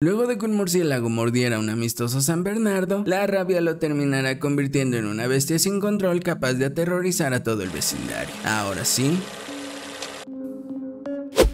Luego de que un murciélago mordiera a un amistoso San Bernardo, la rabia lo terminará convirtiendo en una bestia sin control capaz de aterrorizar a todo el vecindario. Ahora sí,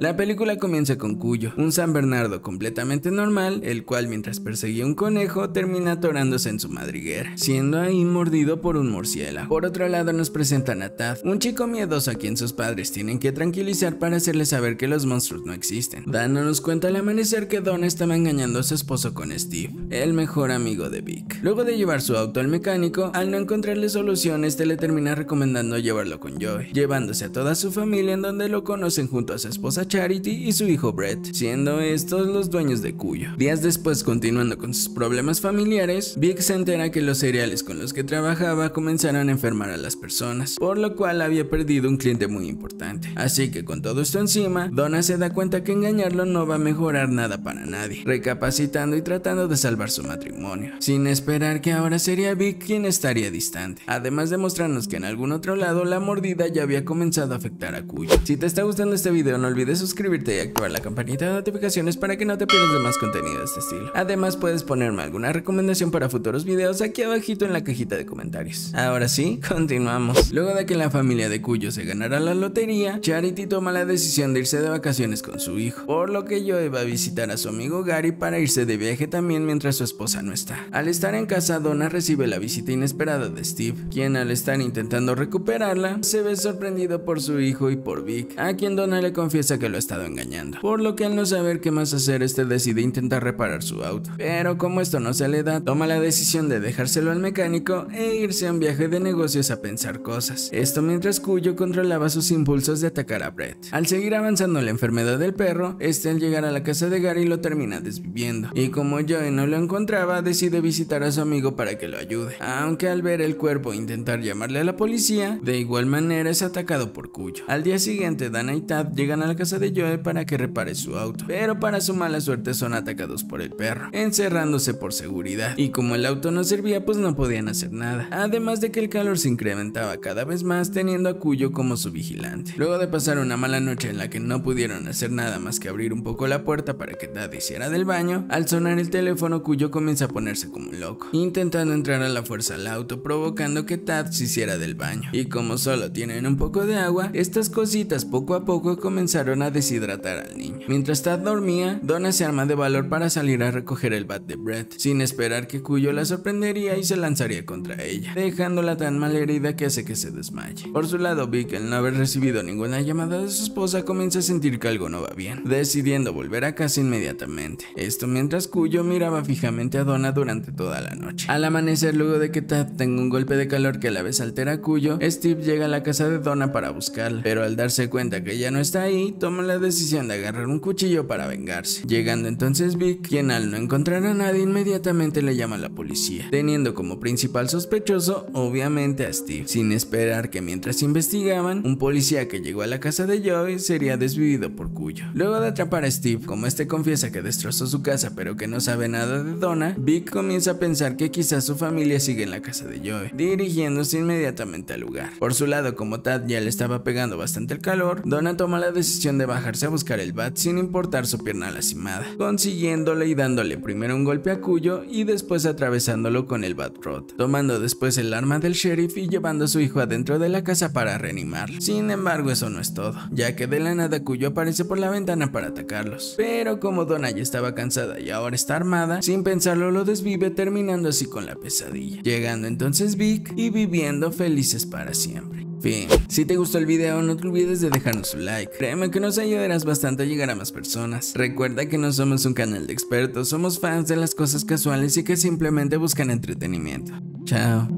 la película comienza con Cuyo, un San Bernardo completamente normal, el cual mientras perseguía un conejo termina atorándose en su madriguera, siendo ahí mordido por un murciélago. Por otro lado nos presentan a Tad, un chico miedoso a quien sus padres tienen que tranquilizar para hacerle saber que los monstruos no existen, dándonos cuenta al amanecer que Donna estaba engañando a su esposo con Steve, el mejor amigo de Vic. Luego de llevar su auto al mecánico, al no encontrarle solución, este le termina recomendando llevarlo con Joey, llevándose a toda su familia en donde lo conocen junto a su esposa Charity y su hijo Brett, siendo estos los dueños de Cuyo. Días después, continuando con sus problemas familiares, Vic se entera que los cereales con los que trabajaba comenzaron a enfermar a las personas, por lo cual había perdido un cliente muy importante. Así que con todo esto encima, Donna se da cuenta que engañarlo no va a mejorar nada para nadie, recapacitando y tratando de salvar su matrimonio, sin esperar que ahora sería Vic quien estaría distante, además de mostrarnos que en algún otro lado la mordida ya había comenzado a afectar a Cuyo. Si te está gustando este video no olvides suscribirte y activar la campanita de notificaciones para que no te pierdas de más contenido de este estilo. Además puedes ponerme alguna recomendación para futuros videos aquí abajito en la cajita de comentarios. Ahora sí, continuamos. Luego de que la familia de Cuyo se ganara la lotería, Charity toma la decisión de irse de vacaciones con su hijo, por lo que Joey va a visitar a su amigo Gary para irse de viaje también mientras su esposa no está. Al estar en casa, Donna recibe la visita inesperada de Steve, quien al estar intentando recuperarla, se ve sorprendido por su hijo y por Vic, a quien Donna le confiesa que lo ha estado engañando. Por lo que al no saber qué más hacer, este decide intentar reparar su auto. Pero como esto no se le da, toma la decisión de dejárselo al mecánico e irse a un viaje de negocios a pensar cosas. Esto mientras Cuyo controlaba sus impulsos de atacar a Brett. Al seguir avanzando la enfermedad del perro, este al llegar a la casa de Gary lo termina desviviendo. Y como Joey no lo encontraba, decide visitar a su amigo para que lo ayude. Aunque al ver el cuerpo intentar llamarle a la policía, de igual manera es atacado por Cuyo. Al día siguiente, Dana y Tad llegan a la casa de Joey para que repare su auto, pero para su mala suerte son atacados por el perro, encerrándose por seguridad. Y como el auto no servía, pues no podían hacer nada. Además de que el calor se incrementaba cada vez más, teniendo a Cuyo como su vigilante. Luego de pasar una mala noche en la que no pudieron hacer nada más que abrir un poco la puerta para que Tad hiciera del baño, al sonar el teléfono, Cuyo comienza a ponerse como un loco, intentando entrar a la fuerza al auto, provocando que Tad se hiciera del baño. Y como solo tienen un poco de agua, estas cositas poco a poco comenzaron a deshidratar al niño. Mientras Tad dormía, Donna se arma de valor para salir a recoger el bat de Brett, sin esperar que Cuyo la sorprendería y se lanzaría contra ella, dejándola tan mal herida que hace que se desmaye. Por su lado, Vic, al no haber recibido ninguna llamada de su esposa, comienza a sentir que algo no va bien, decidiendo volver a casa inmediatamente. Esto mientras Cuyo miraba fijamente a Donna durante toda la noche. Al amanecer, luego de que Tad tenga un golpe de calor que a la vez altera a Cuyo, Steve llega a la casa de Donna para buscarla, pero al darse cuenta que ella no está ahí, toma la decisión de agarrar un cuchillo para vengarse. Llegando entonces Vic, quien al no encontrar a nadie inmediatamente le llama a la policía, teniendo como principal sospechoso obviamente a Steve, sin esperar que mientras investigaban, un policía que llegó a la casa de Joey sería desvivido por Cuyo. Luego de atrapar a Steve, como este confiesa que destrozó su casa pero que no sabe nada de Donna, Vic comienza a pensar que quizás su familia sigue en la casa de Joey, dirigiéndose inmediatamente al lugar. Por su lado, como Tad ya le estaba pegando bastante el calor, Donna toma la decisión bajarse a buscar el bat sin importar su pierna lastimada, consiguiéndole y dándole primero un golpe a Cuyo y después atravesándolo con el bat rod, tomando después el arma del sheriff y llevando a su hijo adentro de la casa para reanimarlo. Sin embargo, eso no es todo, ya que de la nada Cuyo aparece por la ventana para atacarlos. Pero como Donna ya estaba cansada y ahora está armada, sin pensarlo lo desvive terminando así con la pesadilla. Llegando entonces Vic y viviendo felices para siempre. Fin. Si te gustó el video no te olvides de dejarnos un like, créeme que nos ayudarás bastante a llegar a más personas. Recuerda que no somos un canal de expertos, somos fans de las cosas casuales y que simplemente buscan entretenimiento. Chao.